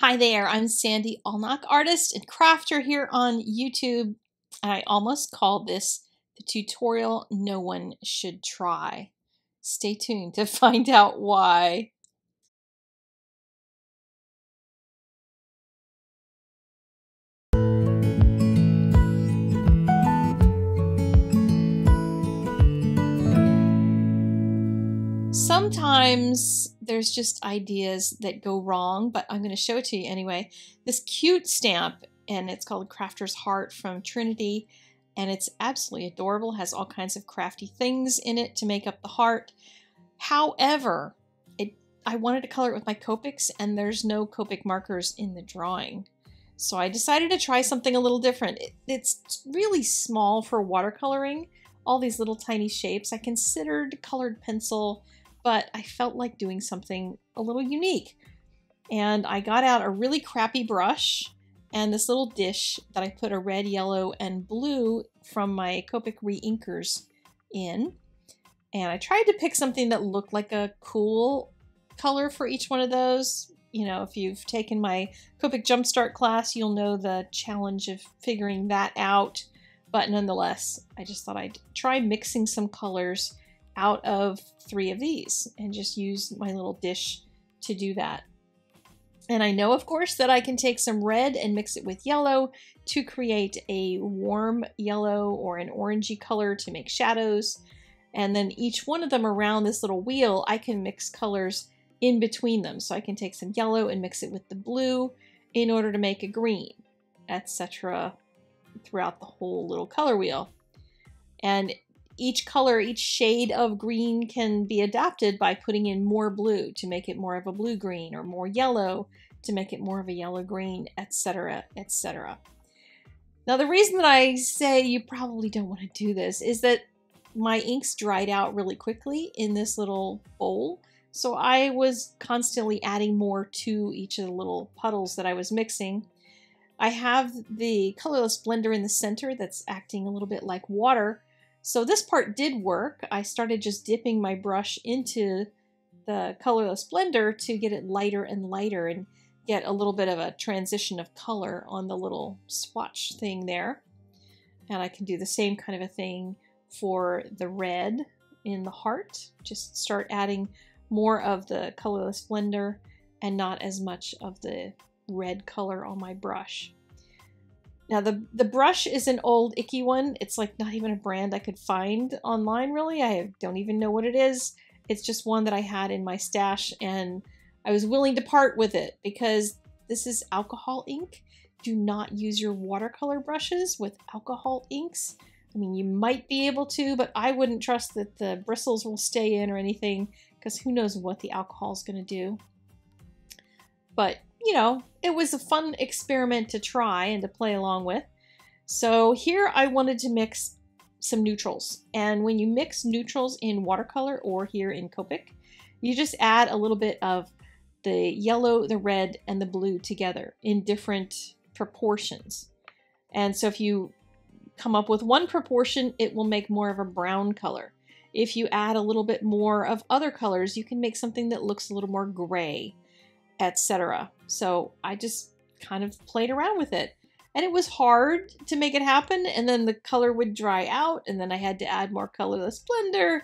Hi there, I'm Sandy Allnock, artist and crafter here on YouTube. I almost called this the tutorial no one should try. Stay tuned to find out why. Sometimes there's just ideas that go wrong, but I'm going to show it to you anyway. This cute stamp, and it's called Crafter's Heart from Trinity, and it's absolutely adorable, has all kinds of crafty things in it to make up the heart. However, it I wanted to color it with my Copics, and there's no Copic markers in the drawing. So I decided to try something a little different. It, it's really small for watercoloring, all these little tiny shapes. I considered colored pencil, but I felt like doing something a little unique. And I got out a really crappy brush and this little dish that I put a red, yellow, and blue from my Copic reinkers in. And I tried to pick something that looked like a cool color for each one of those. You know, if you've taken my Copic Jumpstart class, you'll know the challenge of figuring that out. But nonetheless, I just thought I'd try mixing some colors out of three of these and just use my little dish to do that. And I know, of course, that I can take some red and mix it with yellow to create a warm yellow or an orangey color to make shadows. And then each one of them around this little wheel, I can mix colors in between them. So I can take some yellow and mix it with the blue in order to make a green, etc. throughout the whole little color wheel. And each color, each shade of green can be adapted by putting in more blue to make it more of a blue green or more yellow to make it more of a yellow green, etc., etc. Now, the reason that I say you probably don't want to do this is that my inks dried out really quickly in this little bowl. So I was constantly adding more to each of the little puddles that I was mixing. I have the colorless blender in the center that's acting a little bit like water so this part did work. I started just dipping my brush into the colorless blender to get it lighter and lighter and get a little bit of a transition of color on the little swatch thing there. And I can do the same kind of a thing for the red in the heart. Just start adding more of the colorless blender and not as much of the red color on my brush. Now the the brush is an old icky one. It's like not even a brand I could find online really. I don't even know what it is. It's just one that I had in my stash and I was willing to part with it because this is alcohol ink. Do not use your watercolor brushes with alcohol inks. I mean, you might be able to, but I wouldn't trust that the bristles will stay in or anything because who knows what the alcohol is going to do. But you know, it was a fun experiment to try and to play along with. So here I wanted to mix some neutrals. And when you mix neutrals in watercolor or here in Copic, you just add a little bit of the yellow, the red, and the blue together in different proportions. And so if you come up with one proportion, it will make more of a brown color. If you add a little bit more of other colors, you can make something that looks a little more gray etc. So I just kind of played around with it. And it was hard to make it happen, and then the color would dry out, and then I had to add more colorless blender.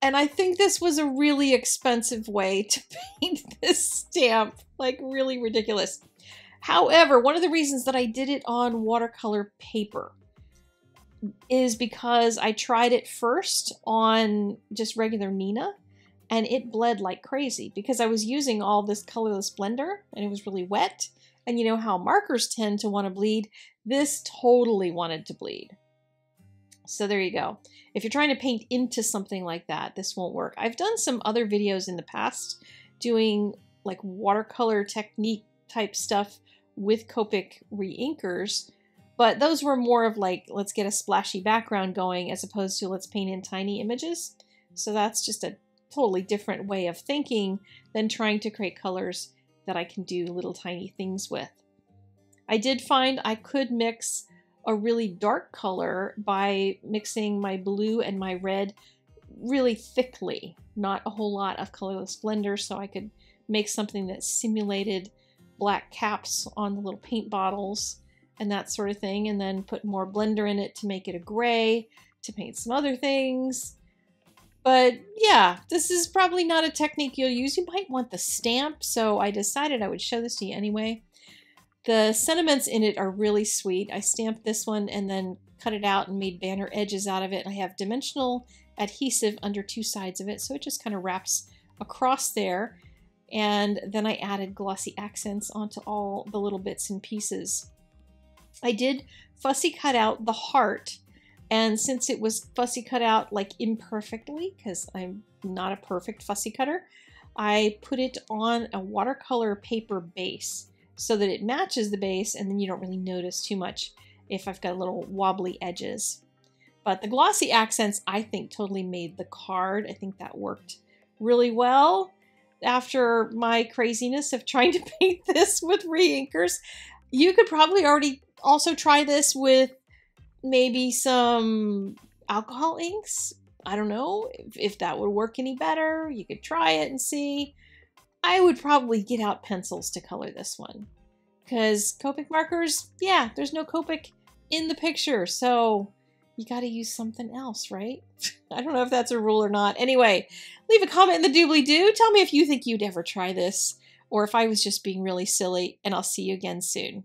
And I think this was a really expensive way to paint this stamp, like really ridiculous. However, one of the reasons that I did it on watercolor paper is because I tried it first on just regular Neenah and it bled like crazy because I was using all this colorless blender and it was really wet. And you know how markers tend to want to bleed? This totally wanted to bleed. So there you go. If you're trying to paint into something like that, this won't work. I've done some other videos in the past doing like watercolor technique type stuff with Copic reinkers, but those were more of like, let's get a splashy background going as opposed to let's paint in tiny images. So that's just a totally different way of thinking than trying to create colors that I can do little tiny things with. I did find I could mix a really dark color by mixing my blue and my red really thickly, not a whole lot of colorless blender, so I could make something that simulated black caps on the little paint bottles and that sort of thing, and then put more blender in it to make it a gray to paint some other things. But yeah, this is probably not a technique you'll use. You might want the stamp, so I decided I would show this to you anyway. The sentiments in it are really sweet. I stamped this one and then cut it out and made banner edges out of it. I have dimensional adhesive under two sides of it, so it just kind of wraps across there. And then I added glossy accents onto all the little bits and pieces. I did fussy cut out the heart, and since it was fussy cut out like imperfectly, because I'm not a perfect fussy cutter, I put it on a watercolor paper base so that it matches the base and then you don't really notice too much if I've got a little wobbly edges. But the glossy accents, I think, totally made the card. I think that worked really well. After my craziness of trying to paint this with reinkers, you could probably already also try this with maybe some alcohol inks. I don't know if, if that would work any better. You could try it and see. I would probably get out pencils to color this one. Because Copic markers, yeah, there's no Copic in the picture, so you got to use something else, right? I don't know if that's a rule or not. Anyway, leave a comment in the doobly-doo. Tell me if you think you'd ever try this, or if I was just being really silly, and I'll see you again soon.